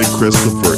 Christopher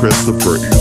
Christopher.